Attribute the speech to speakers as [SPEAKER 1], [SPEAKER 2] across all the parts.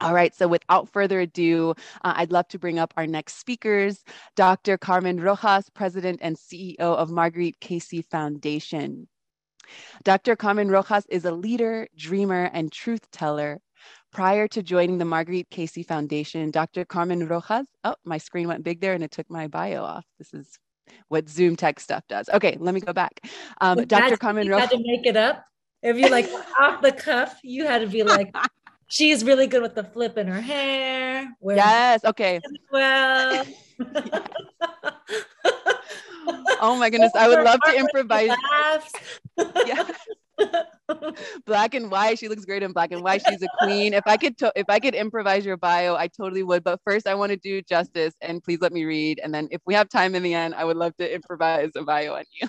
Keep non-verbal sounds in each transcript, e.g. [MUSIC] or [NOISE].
[SPEAKER 1] All right, so without further ado, uh, I'd love to bring up our next speakers, Dr. Carmen Rojas, President and CEO of Marguerite Casey Foundation. Dr. Carmen Rojas is a leader, dreamer, and truth teller. Prior to joining the Marguerite Casey Foundation, Dr. Carmen Rojas, oh, my screen went big there and it took my bio off. This is what Zoom tech stuff does. Okay, let me go back. Um, Dr. Carmen
[SPEAKER 2] Rojas. You had to make it up. If you like [LAUGHS] off the cuff, you had to be like, [LAUGHS] she's really good with the flip in her hair.
[SPEAKER 1] Yes. Okay.
[SPEAKER 2] Well. [LAUGHS]
[SPEAKER 1] oh my goodness. I would love to improvise. [LAUGHS] yeah. black and white. She looks great in black and white. She's a queen. If I could, to- if I could improvise your bio, I totally would. But first, I want to do justice, and please let me read. And then, if we have time in the end, I would love to improvise a bio on you.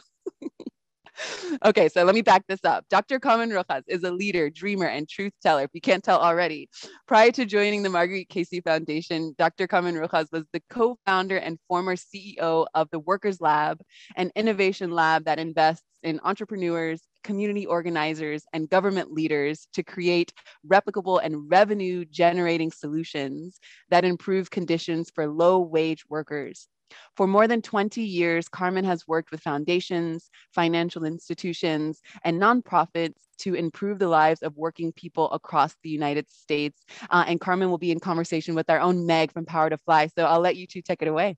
[SPEAKER 1] Okay, so let me back this up. Dr. Carmen Rojas is a leader, dreamer, and truth teller, if you can't tell already. Prior to joining the Marguerite Casey Foundation, Dr. Carmen Rojas was the co founder and former CEO of the Workers Lab, an innovation lab that invests in entrepreneurs, community organizers, and government leaders to create replicable and revenue generating solutions that improve conditions for low wage workers. For more than 20 years, Carmen has worked with foundations, financial institutions, and nonprofits to improve the lives of working people across the United States. Uh, and Carmen will be in conversation with our own Meg from Power to Fly. So I'll let you two take it away.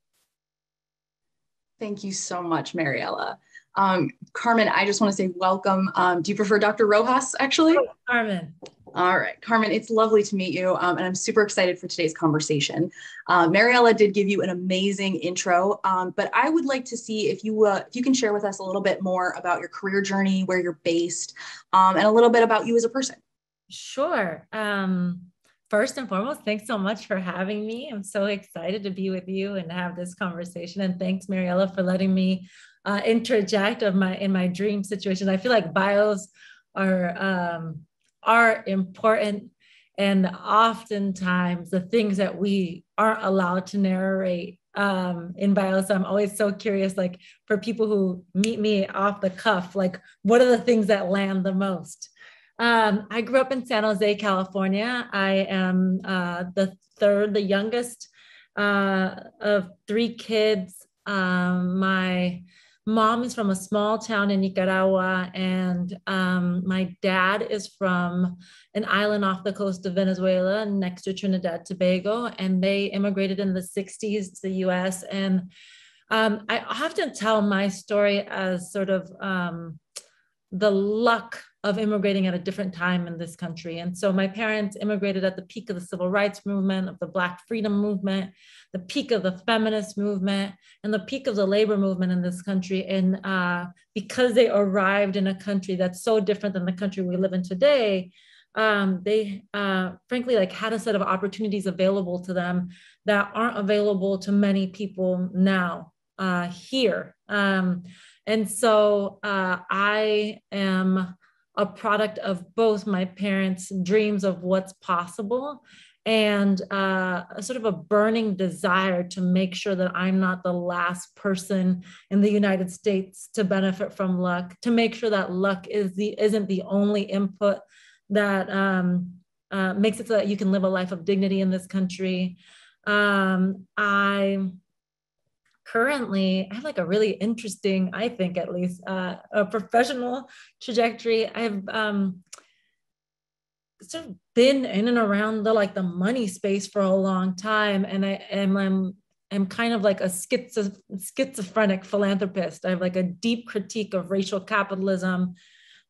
[SPEAKER 3] Thank you so much, Mariella. Um, Carmen, I just want to say welcome. Um, do you prefer Dr. Rojas, actually? Oh,
[SPEAKER 2] Carmen.
[SPEAKER 3] All right, Carmen, it's lovely to meet you, um, and I'm super excited for today's conversation. Uh, Mariella did give you an amazing intro, um, but I would like to see if you uh, if you can share with us a little bit more about your career journey, where you're based, um, and a little bit about you as a person.
[SPEAKER 2] Sure. Um, first and foremost, thanks so much for having me. I'm so excited to be with you and have this conversation. And thanks, Mariella, for letting me uh, interject of my in my dream situation. I feel like bios are um, are important and oftentimes the things that we aren't allowed to narrate um, in bios. I'm always so curious, like for people who meet me off the cuff, like what are the things that land the most? Um, I grew up in San Jose, California. I am uh, the third, the youngest uh, of three kids. Um, my mom is from a small town in Nicaragua, and um, my dad is from an island off the coast of Venezuela next to Trinidad Tobago. And they immigrated in the 60s to the US. And um, I often tell my story as sort of um, the luck of immigrating at a different time in this country. And so my parents immigrated at the peak of the civil rights movement, of the Black freedom movement, the peak of the feminist movement, and the peak of the labor movement in this country. And uh, because they arrived in a country that's so different than the country we live in today, um, they uh, frankly like had a set of opportunities available to them that aren't available to many people now uh, here. Um, and so uh, I am a product of both my parents' dreams of what's possible and uh, a sort of a burning desire to make sure that I'm not the last person in the United States to benefit from luck, to make sure that luck is the isn't the only input that um, uh, makes it so that you can live a life of dignity in this country. Um, I currently I have like a really interesting, I think at least, uh, a professional trajectory. I've um, sort of been in and around the like the money space for a long time, and I am I'm I'm kind of like a schizo, schizophrenic philanthropist. I have like a deep critique of racial capitalism.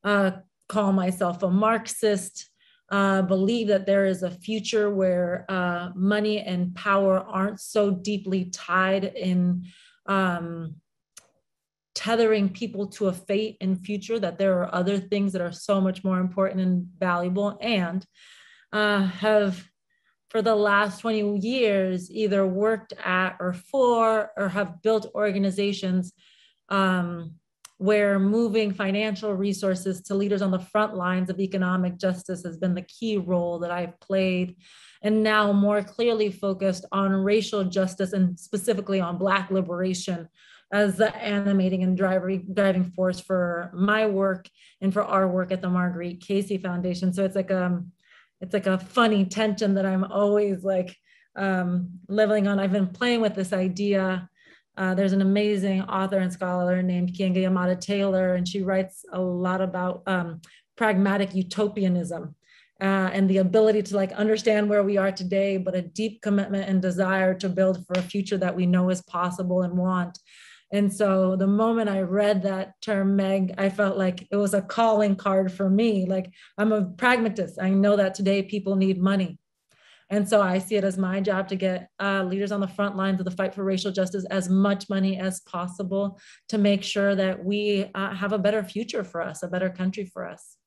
[SPEAKER 2] Uh, call myself a Marxist uh, believe that there is a future where uh, money and power aren't so deeply tied in um, tethering people to a fate and future, that there are other things that are so much more important and valuable, and uh, have for the last 20 years either worked at or for or have built organizations um, where moving financial resources to leaders on the front lines of economic justice has been the key role that I've played, and now more clearly focused on racial justice and specifically on Black liberation as the animating and driving driving force for my work and for our work at the Marguerite Casey Foundation. So it's like um, it's like a funny tension that I'm always like um, leveling on. I've been playing with this idea. Uh, there's an amazing author and scholar named Keeanga-Yamahtta Taylor, and she writes a lot about um, pragmatic utopianism uh, and the ability to like understand where we are today, but a deep commitment and desire to build for a future that we know is possible and want. And so the moment I read that term, Meg, I felt like it was a calling card for me. Like I'm a pragmatist. I know that today people need money. And so I see it as my job to get uh, leaders on the front lines of the fight for racial justice as much money as possible to make sure that we uh, have a better future for us, a better country for us.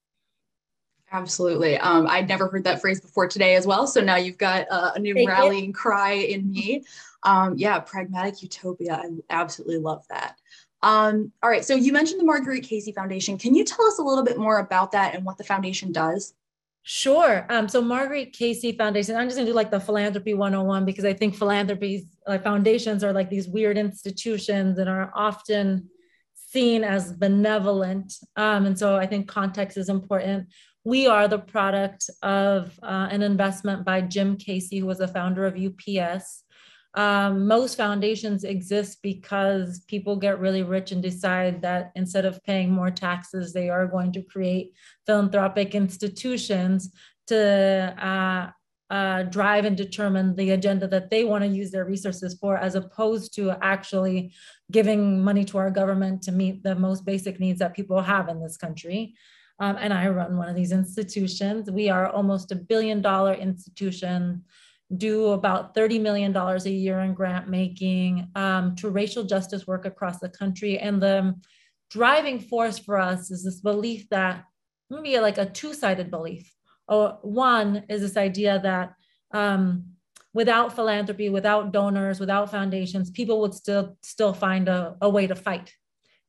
[SPEAKER 3] Absolutely. Um, I'd never heard that phrase before today as well. So now you've got uh, a new Thank rallying you. cry in me. Um, yeah, pragmatic utopia. I absolutely love that. Um, all right. So you mentioned the Marguerite Casey Foundation. Can you tell us a little bit more about that and what the foundation does?
[SPEAKER 2] Sure. Um, so Marguerite Casey Foundation, I'm just gonna do like the philanthropy 101 because I think philanthropies, like foundations are like these weird institutions that are often seen as benevolent. Um, and so I think context is important we are the product of uh, an investment by Jim Casey, who was the founder of UPS. Um, most foundations exist because people get really rich and decide that instead of paying more taxes, they are going to create philanthropic institutions to uh, uh, drive and determine the agenda that they want to use their resources for, as opposed to actually giving money to our government to meet the most basic needs that people have in this country um, and I run one of these institutions. We are almost a billion dollar institution, do about $30 million a year in grant making um, to racial justice work across the country. And the driving force for us is this belief that maybe like a two sided belief. Oh, one is this idea that um, without philanthropy, without donors, without foundations, people would still still find a, a way to fight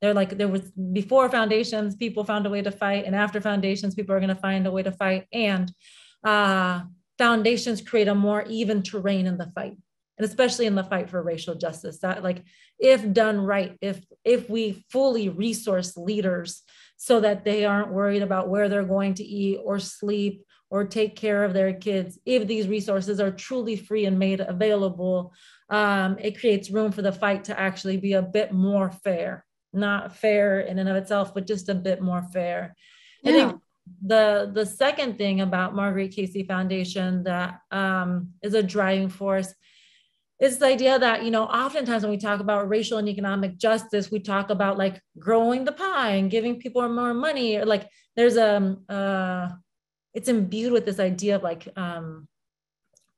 [SPEAKER 2] they're like there was before foundations people found a way to fight and after foundations people are going to find a way to fight and uh, foundations create a more even terrain in the fight and especially in the fight for racial justice that like if done right if if we fully resource leaders so that they aren't worried about where they're going to eat or sleep or take care of their kids if these resources are truly free and made available um, it creates room for the fight to actually be a bit more fair not fair in and of itself, but just a bit more fair. Yeah. The the second thing about Marguerite Casey Foundation that um, is a driving force is the idea that you know oftentimes when we talk about racial and economic justice, we talk about like growing the pie and giving people more money. Or like there's a um, uh, it's imbued with this idea of like um,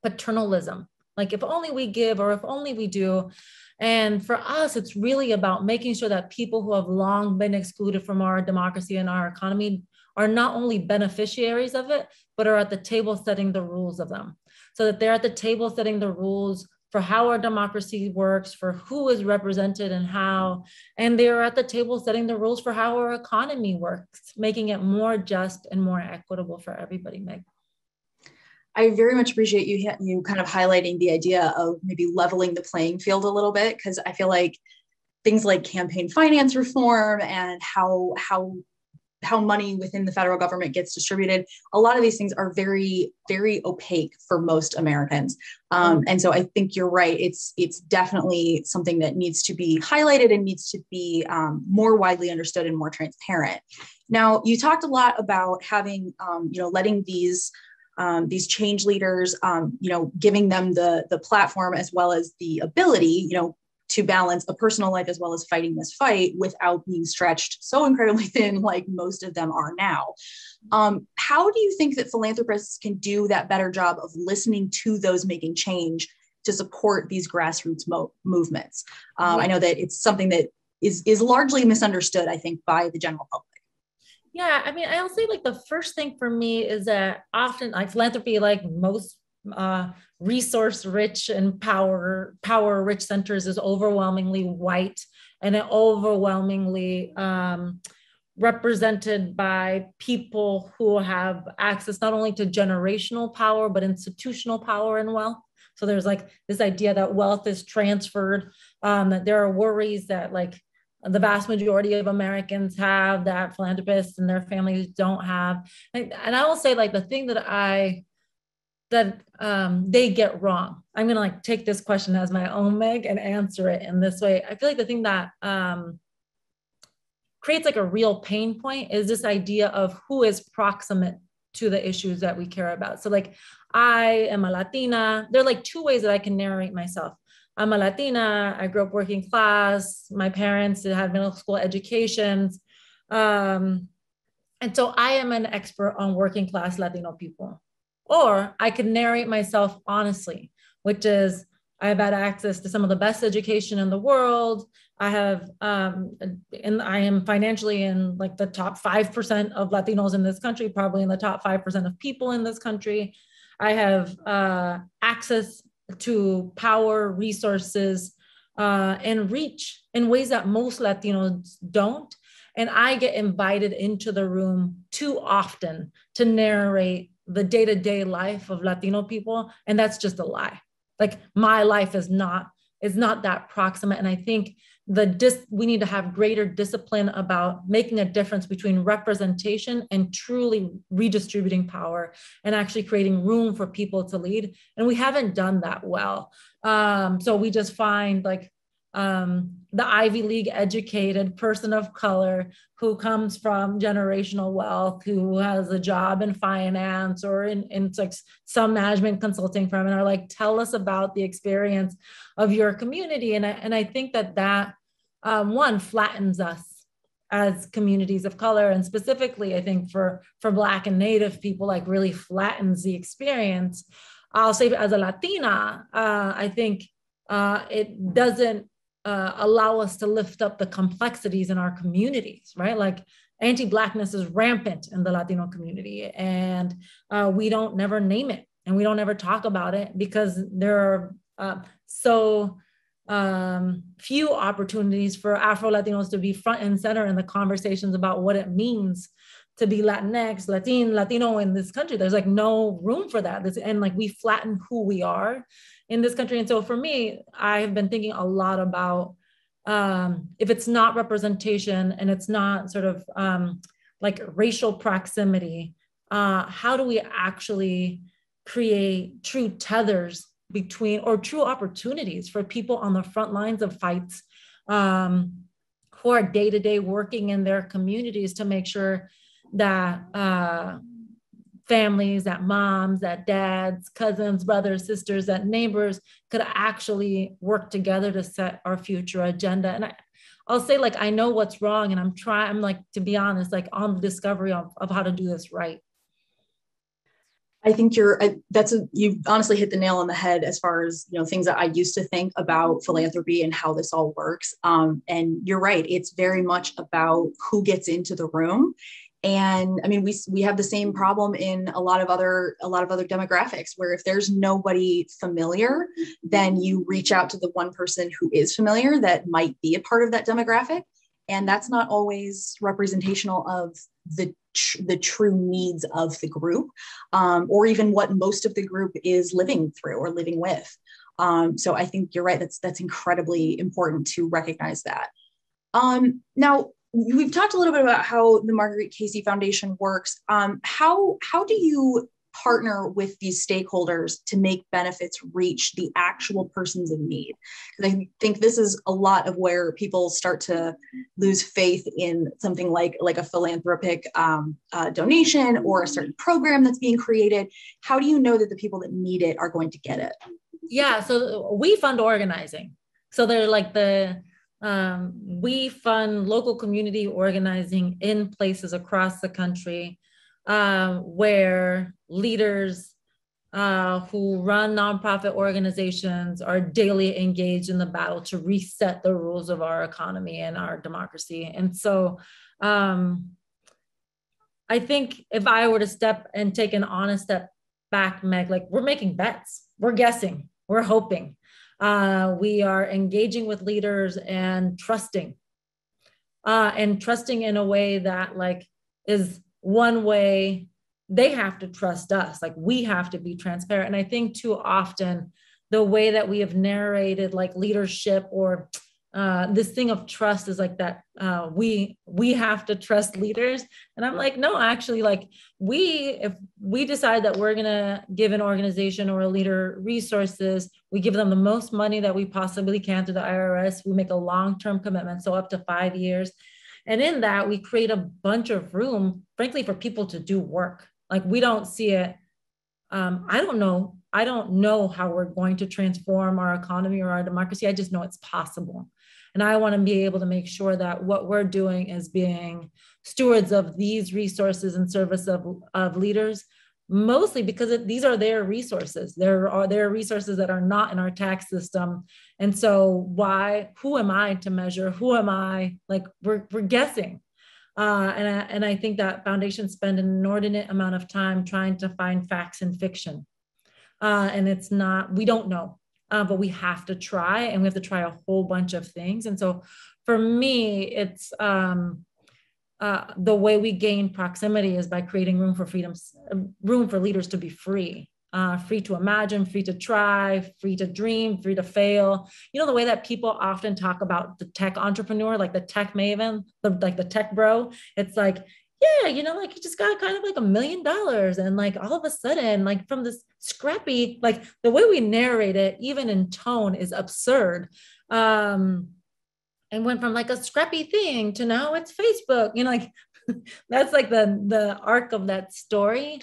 [SPEAKER 2] paternalism. Like if only we give or if only we do. And for us, it's really about making sure that people who have long been excluded from our democracy and our economy are not only beneficiaries of it, but are at the table setting the rules of them. So that they're at the table setting the rules for how our democracy works, for who is represented and how. And they're at the table setting the rules for how our economy works, making it more just and more equitable for everybody, Meg.
[SPEAKER 3] I very much appreciate you you kind of highlighting the idea of maybe leveling the playing field a little bit because I feel like things like campaign finance reform and how how how money within the federal government gets distributed a lot of these things are very very opaque for most americans. Um, and so i think you're right. It's it's definitely something that needs to be highlighted and needs to be um, more widely understood and more transparent. Now you talked a lot about having um, you know letting these um, these change leaders, um, you know, giving them the the platform as well as the ability, you know, to balance a personal life as well as fighting this fight without being stretched so [LAUGHS] incredibly thin, like most of them are now. Um, how do you think that philanthropists can do that better job of listening to those making change to support these grassroots mo- movements? Um, I know that it's something that is is largely misunderstood, I think, by the general public.
[SPEAKER 2] Yeah, I mean, I'll say like the first thing for me is that often like philanthropy, like most uh, resource rich and power power rich centers, is overwhelmingly white and overwhelmingly um, represented by people who have access not only to generational power but institutional power and wealth. So there's like this idea that wealth is transferred. Um, that there are worries that like the vast majority of Americans have that philanthropists and their families don't have. And, and I will say, like, the thing that I that um, they get wrong. I'm gonna like take this question as my own Meg and answer it in this way. I feel like the thing that um, creates like a real pain point is this idea of who is proximate to the issues that we care about. So like I am a Latina. There are like two ways that I can narrate myself. I'm a Latina. I grew up working class. My parents had middle school educations. Um, and so I am an expert on working class Latino people. Or I could narrate myself honestly, which is I have had access to some of the best education in the world. I have, um, and I am financially in like the top 5% of Latinos in this country, probably in the top 5% of people in this country. I have uh, access to power, resources, uh, and reach in ways that most Latinos don't. And I get invited into the room too often to narrate the day to day life of Latino people. And that's just a lie. Like my life is not is not that proximate. And I think the dis we need to have greater discipline about making a difference between representation and truly redistributing power and actually creating room for people to lead. And we haven't done that well. Um, so we just find like um, the Ivy League educated person of color who comes from generational wealth, who has a job in finance or in, in like some management consulting firm, and are like, tell us about the experience of your community. And I, and I think that that um, one flattens us as communities of color and specifically i think for for black and native people like really flattens the experience i'll say as a latina uh, i think uh, it doesn't uh, allow us to lift up the complexities in our communities, right? Like anti-blackness is rampant in the Latino community, and uh, we don't never name it and we don't ever talk about it because there are uh, so um, few opportunities for Afro Latinos to be front and center in the conversations about what it means to be Latinx, Latin, Latino in this country. There's like no room for that. And like we flatten who we are in this country. And so for me, I have been thinking a lot about um, if it's not representation and it's not sort of um, like racial proximity, uh, how do we actually create true tethers between or true opportunities for people on the front lines of fights um, who are day to day working in their communities to make sure that uh, families, that moms, that dads, cousins, brothers, sisters, that neighbors could actually work together to set our future agenda. And I, I'll say like I know what's wrong, and I'm trying. I'm like to be honest, like on the discovery of, of how to do this right.
[SPEAKER 3] I think you're that's a you honestly hit the nail on the head as far as you know things that I used to think about philanthropy and how this all works. Um, and you're right; it's very much about who gets into the room and i mean we we have the same problem in a lot of other a lot of other demographics where if there's nobody familiar then you reach out to the one person who is familiar that might be a part of that demographic. And that's not always representational of the the true needs of the group um, or even what most of the group is living through or living with. Um, so i think you're right that's that's incredibly important to recognize that. Um, now we've talked a little bit about how the Marguerite Casey Foundation works. Um, how how do you partner with these stakeholders to make benefits reach the actual persons in need? Because I think this is a lot of where people start to lose faith in something like like a philanthropic um, uh, donation or a certain program that's being created. How do you know that the people that need it are going to get it?
[SPEAKER 2] Yeah, so we fund organizing. So they're like the um, we fund local community organizing in places across the country uh, where leaders uh, who run nonprofit organizations are daily engaged in the battle to reset the rules of our economy and our democracy. And so um, I think if I were to step and take an honest step back, Meg, like we're making bets, we're guessing, we're hoping. Uh, we are engaging with leaders and trusting, uh, and trusting in a way that like is one way they have to trust us. Like we have to be transparent. And I think too often the way that we have narrated like leadership or uh, this thing of trust is like that uh, we we have to trust leaders and i'm like no actually like we if we decide that we're going to give an organization or a leader resources we give them the most money that we possibly can to the irs we make a long-term commitment so up to five years and in that we create a bunch of room frankly for people to do work like we don't see it um, i don't know I don't know how we're going to transform our economy or our democracy. I just know it's possible. And I want to be able to make sure that what we're doing is being stewards of these resources in service of, of leaders, mostly because it, these are their resources. There are their resources that are not in our tax system. And so why, who am I to measure? Who am I? Like we're, we're guessing. Uh, and, I, and I think that foundations spend an inordinate amount of time trying to find facts and fiction uh, and it's not we don't know uh, but we have to try and we have to try a whole bunch of things and so for me it's um, uh, the way we gain proximity is by creating room for freedoms room for leaders to be free uh, free to imagine, free to try, free to dream, free to fail. You know, the way that people often talk about the tech entrepreneur, like the tech maven, the, like the tech bro. It's like, yeah, you know, like he just got kind of like a million dollars. And like all of a sudden, like from this scrappy, like the way we narrate it, even in tone, is absurd. Um, and went from like a scrappy thing to now it's Facebook, you know, like [LAUGHS] that's like the the arc of that story.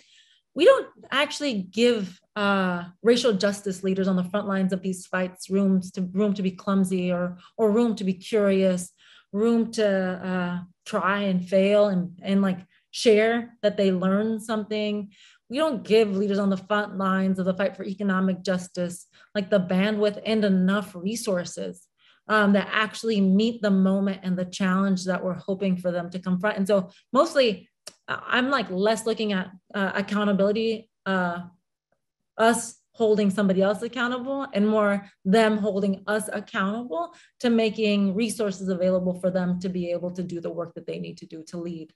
[SPEAKER 2] We don't actually give uh, racial justice leaders on the front lines of these fights rooms to room to be clumsy or or room to be curious, room to uh, try and fail and, and like share that they learn something. We don't give leaders on the front lines of the fight for economic justice like the bandwidth and enough resources um, that actually meet the moment and the challenge that we're hoping for them to confront. And so mostly I'm like less looking at uh, accountability, uh, us holding somebody else accountable and more them holding us accountable to making resources available for them to be able to do the work that they need to do to lead.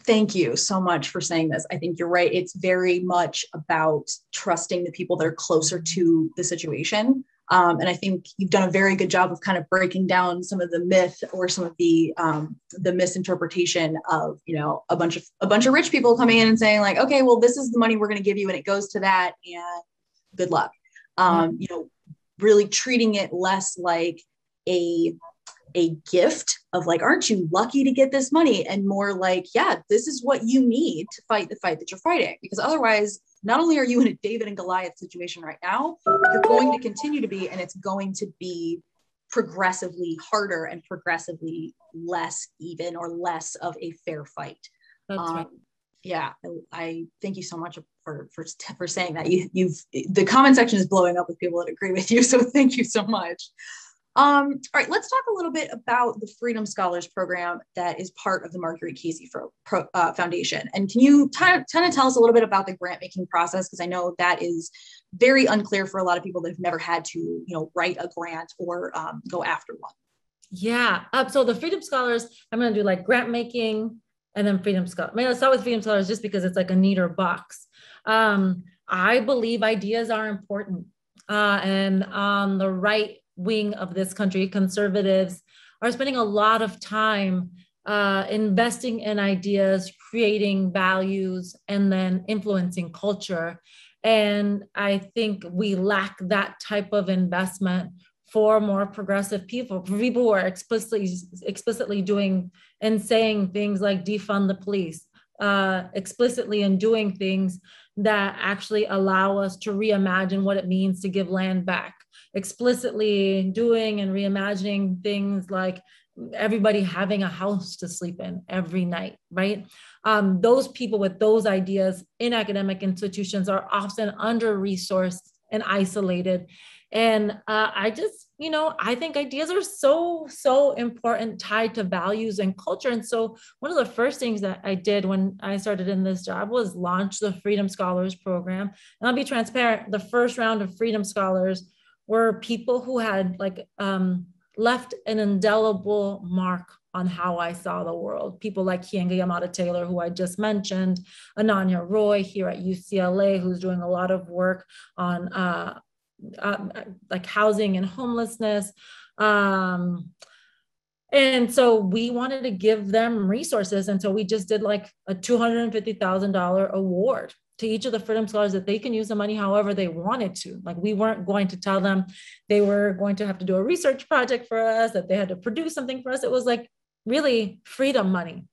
[SPEAKER 3] Thank you so much for saying this. I think you're right. It's very much about trusting the people that are closer to the situation. Um, and I think you've done a very good job of kind of breaking down some of the myth or some of the um, the misinterpretation of you know a bunch of a bunch of rich people coming in and saying like, okay, well, this is the money we're going to give you, and it goes to that, and good luck. Um, you know, really treating it less like a a gift of like, aren't you lucky to get this money? And more like, yeah, this is what you need to fight the fight that you're fighting. Because otherwise, not only are you in a David and Goliath situation right now, you're going to continue to be, and it's going to be progressively harder and progressively less even or less of a fair fight. That's um, right. Yeah, I, I, thank you so much for for for saying that. You, you've the comment section is blowing up with people that agree with you, [LAUGHS] so thank you so much. Um, all right, let's talk a little bit about the Freedom Scholars Program that is part of the Marguerite Casey Pro, uh, Foundation. And can you kind of tell us a little bit about the grant making process? Because I know that is very unclear for a lot of people that have never had to, you know, write a grant or um, go after one.
[SPEAKER 2] Yeah. Uh, so the Freedom Scholars, I'm going to do like grant making and then Freedom Scholars. I'll start with Freedom Scholars just because it's like a neater box. Um, I believe ideas are important. Uh, and on the right wing of this country, conservatives, are spending a lot of time uh, investing in ideas, creating values, and then influencing culture. And I think we lack that type of investment for more progressive people, for people who are explicitly explicitly doing and saying things like defund the police, uh, explicitly and doing things that actually allow us to reimagine what it means to give land back explicitly doing and reimagining things like everybody having a house to sleep in every night, right? Um, those people with those ideas in academic institutions are often under resourced and isolated. And uh, I just, you know, I think ideas are so, so important tied to values and culture. And so, one of the first things that I did when I started in this job was launch the Freedom Scholars Program. And I'll be transparent the first round of Freedom Scholars were people who had like um, left an indelible mark on how I saw the world. People like Keeanga-Yamahtta Taylor, who I just mentioned, Ananya Roy here at UCLA, who's doing a lot of work on uh, uh, like housing and homelessness. Um, and so we wanted to give them resources. And so we just did like a $250,000 award to each of the Freedom Scholars that they can use the money however they wanted to. Like we weren't going to tell them they were going to have to do a research project for us, that they had to produce something for us. It was like really freedom money.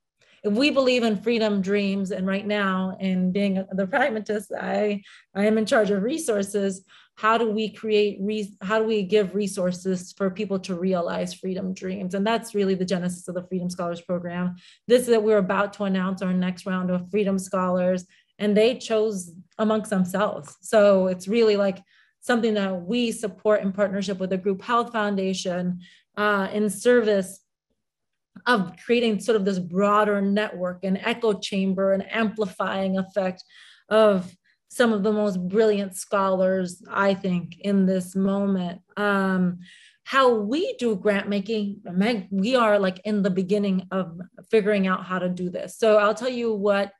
[SPEAKER 2] If we believe in freedom dreams, and right now, in being the pragmatist, I, I am in charge of resources how do we create re- how do we give resources for people to realize freedom dreams and that's really the genesis of the freedom scholars program this is that we're about to announce our next round of freedom scholars and they chose amongst themselves so it's really like something that we support in partnership with the group health foundation uh, in service of creating sort of this broader network and echo chamber and amplifying effect of some of the most brilliant scholars, I think, in this moment. Um, how we do grant making, Meg, we are like in the beginning of figuring out how to do this. So I'll tell you what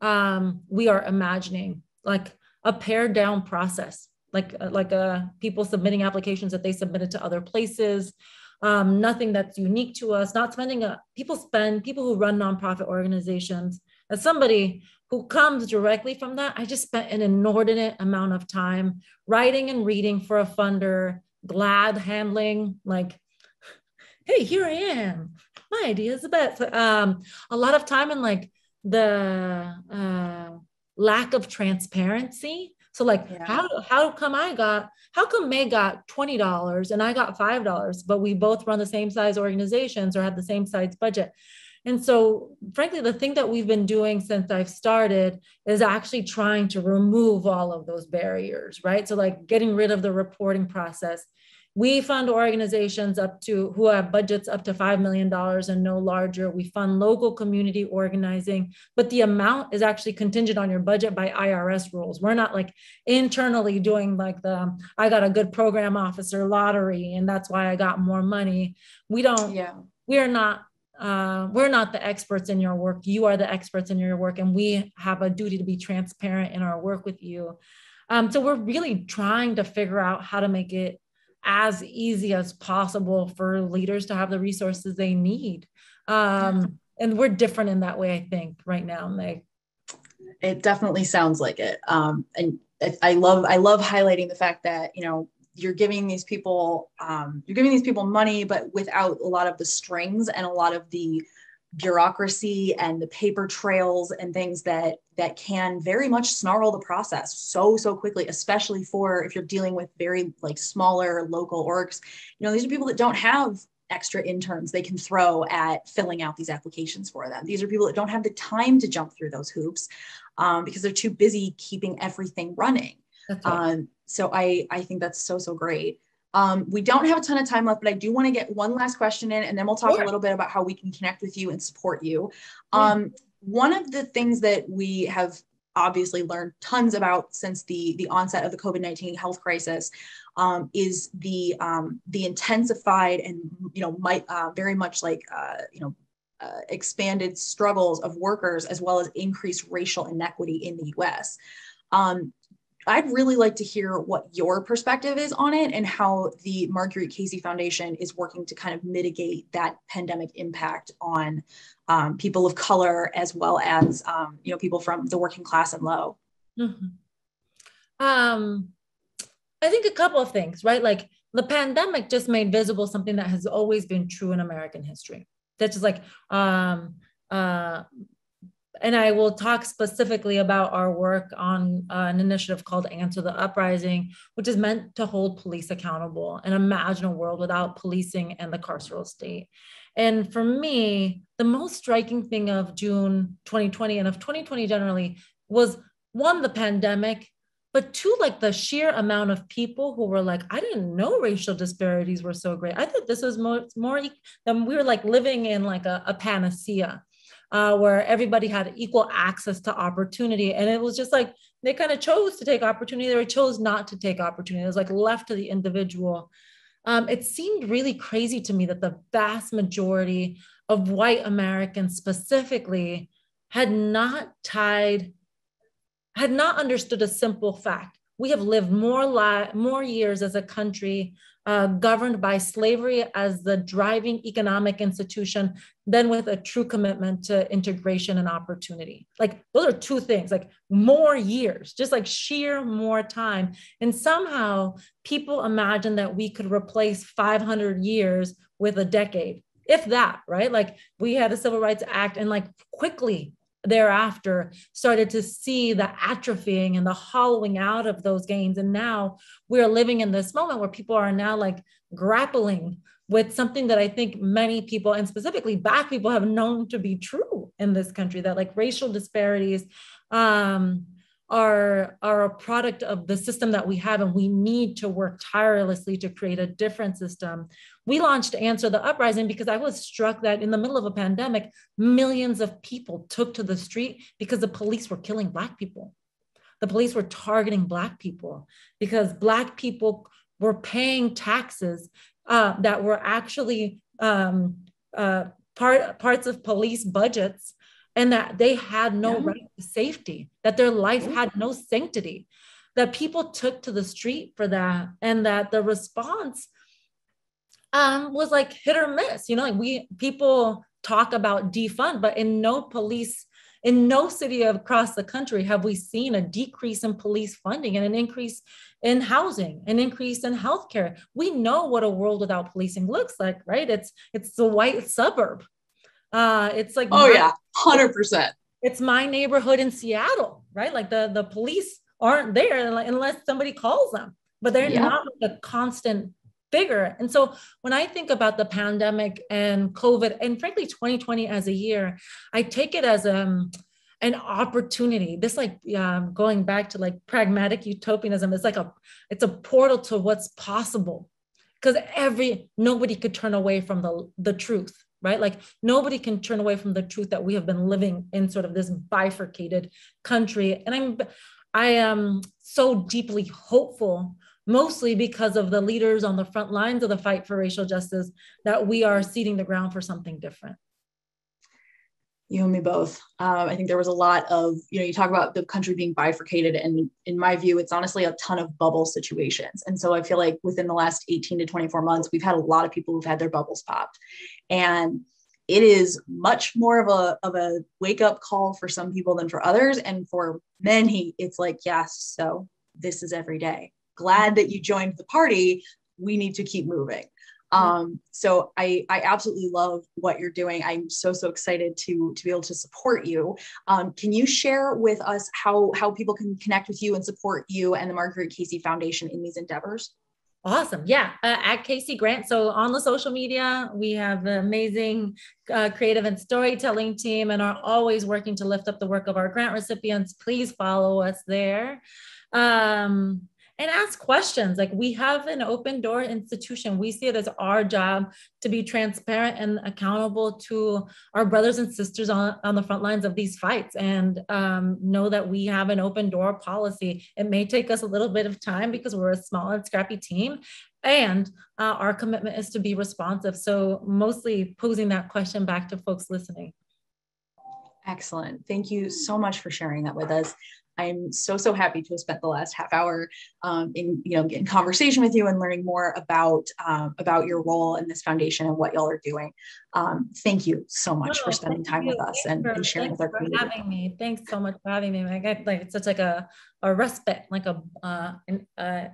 [SPEAKER 2] um, we are imagining, like a pared down process, like like uh, people submitting applications that they submitted to other places. Um, nothing that's unique to us. Not spending a people spend people who run nonprofit organizations. As somebody who comes directly from that, I just spent an inordinate amount of time writing and reading for a funder, glad handling, like, [LAUGHS] hey, here I am. My idea is the best. Um, a lot of time and like the uh, lack of transparency. So like, yeah. how how come I got how come May got twenty dollars and I got five dollars, but we both run the same size organizations or have the same size budget? And so, frankly, the thing that we've been doing since I've started is actually trying to remove all of those barriers, right? So, like getting rid of the reporting process. We fund organizations up to who have budgets up to $5 million and no larger. We fund local community organizing, but the amount is actually contingent on your budget by IRS rules. We're not like internally doing like the I got a good program officer lottery and that's why I got more money. We don't, yeah. we are not uh, we're not the experts in your work. You are the experts in your work, and we have a duty to be transparent in our work with you. Um, so we're really trying to figure out how to make it as easy as possible for leaders to have the resources they need. Um, and we're different in that way, I think, right now, Like,
[SPEAKER 3] It definitely sounds like it. Um, and I love I love highlighting the fact that you know you're giving these people um, you're giving these people money but without a lot of the strings and a lot of the bureaucracy and the paper trails and things that that can very much snarl the process so so quickly especially for if you're dealing with very like smaller local orgs you know these are people that don't have extra interns they can throw at filling out these applications for them these are people that don't have the time to jump through those hoops um, because they're too busy keeping everything running right. um, so I, I think that's so, so great. Um, we don't have a ton of time left, but I do want to get one last question in, and then we'll talk sure. a little bit about how we can connect with you and support you. Um, one of the things that we have obviously learned tons about since the the onset of the COVID-19 health crisis um, is the um, the intensified and you know might uh, very much like uh, you know uh, expanded struggles of workers as well as increased racial inequity in the U.S. Um, I'd really like to hear what your perspective is on it and how the Marguerite Casey Foundation is working to kind of mitigate that pandemic impact on um, people of color as well as um, you know people from the working class and low. Mm-hmm.
[SPEAKER 2] Um, I think a couple of things, right? Like the pandemic just made visible something that has always been true in American history. That's just like um, uh, and I will talk specifically about our work on uh, an initiative called Answer the Uprising, which is meant to hold police accountable and imagine a world without policing and the carceral state. And for me, the most striking thing of June 2020 and of 2020 generally was one, the pandemic, but two, like the sheer amount of people who were like, I didn't know racial disparities were so great. I thought this was more, more than we were like living in like a, a panacea uh, where everybody had equal access to opportunity. And it was just like they kind of chose to take opportunity or chose not to take opportunity. It was like left to the individual. Um, it seemed really crazy to me that the vast majority of white Americans specifically had not tied, had not understood a simple fact. we have lived more li- more years as a country uh, governed by slavery as the driving economic institution than with a true commitment to integration and opportunity. Like those are two things, like more years, just like sheer more time. And somehow people imagine that we could replace 500 years with a decade, if that, right? Like we had the Civil Rights Act and like quickly thereafter started to see the atrophying and the hollowing out of those gains. And now we're living in this moment where people are now like grappling with something that I think many people, and specifically Black people, have known to be true in this country that like racial disparities um, are, are a product of the system that we have, and we need to work tirelessly to create a different system we launched Answer the Uprising because I was struck that in the middle of a pandemic, millions of people took to the street because the police were killing Black people. The police were targeting Black people because Black people were paying taxes uh, that were actually um, uh, part, parts of police budgets and that they had no yeah. right to safety, that their life had no sanctity, that people took to the street for that, and that the response um, was like hit or miss. You know, like we people talk about defund, but in no police, in no city across the country have we seen a decrease in police funding and an increase in housing, an increase in healthcare. We know what a world without policing looks like, right? It's it's the white suburb. Uh, it's like
[SPEAKER 3] oh my, yeah, hundred percent.
[SPEAKER 2] It's my neighborhood in Seattle, right? Like the the police aren't there unless somebody calls them, but they're yeah. not like a constant bigger. And so when I think about the pandemic and COVID, and frankly, 2020 as a year, I take it as um, an opportunity. This like um, going back to like pragmatic utopianism. It's like a it's a portal to what's possible because every nobody could turn away from the the truth right like nobody can turn away from the truth that we have been living in sort of this bifurcated country and i'm i am so deeply hopeful mostly because of the leaders on the front lines of the fight for racial justice, that we are seeding the ground for something different.
[SPEAKER 3] You and me both. Um, I think there was a lot of, you know, you talk about the country being bifurcated, and in my view, it's honestly a ton of bubble situations. And so I feel like within the last 18 to 24 months, we've had a lot of people who've had their bubbles popped. And it is much more of a of a wake up call for some people than for others and for many it's like yes so this is every day glad that you joined the party. We need to keep moving. Um, so I, I absolutely love what you're doing. I'm so, so excited to, to be able to support you. Um, can you share with us how, how people can connect with you and support you and the Margaret Casey Foundation in these endeavors?
[SPEAKER 2] Awesome. Yeah. Uh, at Casey Grant. So on the social media, we have an amazing uh, creative and storytelling team and are always working to lift up the work of our grant recipients. Please follow us there. Um, and ask questions. Like we have an open door institution. We see it as our job to be transparent and accountable to our brothers and sisters on, on the front lines of these fights and um, know that we have an open door policy. It may take us a little bit of time because we're a small and scrappy team. And uh, our commitment is to be responsive. So, mostly posing that question back to folks listening.
[SPEAKER 3] Excellent. Thank you so much for sharing that with us. I'm so so happy to have spent the last half hour um, in you know in conversation with you and learning more about um, about your role in this foundation and what y'all are doing. Um, thank you so much for spending time with us and, for, and sharing with our community.
[SPEAKER 2] having me. Thanks so much for having me. Like, I, like it's such like a a respite, like a uh, an, uh,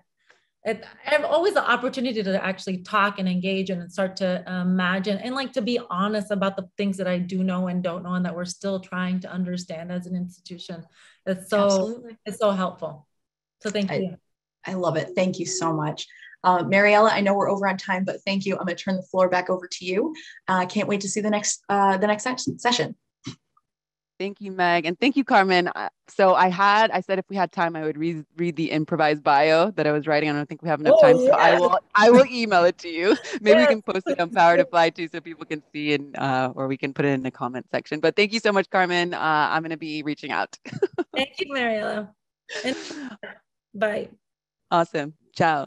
[SPEAKER 2] it, I have always the opportunity to actually talk and engage and start to imagine and like to be honest about the things that I do know and don't know and that we're still trying to understand as an institution. It's so Absolutely. it's so helpful. So thank I, you.
[SPEAKER 3] I love it. Thank you so much. Uh, Mariella, I know we're over on time, but thank you. I'm going to turn the floor back over to you. I uh, can't wait to see the next uh, the next session.
[SPEAKER 1] Thank you, Meg. And thank you, Carmen. So I had, I said if we had time, I would read, read the improvised bio that I was writing. I don't think we have enough oh, time. So I will, I will email it to you. [LAUGHS] Maybe yes. we can post it on Power to Fly too, so people can see and, uh, or we can put it in the comment section. But thank you so much, Carmen. Uh, I'm going to be reaching out.
[SPEAKER 2] thank you, Mariella. [LAUGHS] Bye.
[SPEAKER 1] Awesome. Ciao.